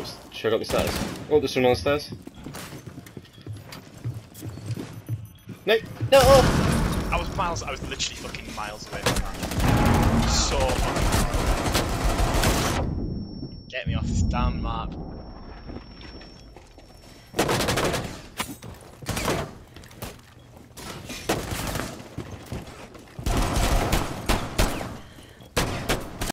go up, should up the stairs? Oh, there's someone on the stairs. No, no! I was miles. I was literally fucking miles away. From that. So Get me off this damn map.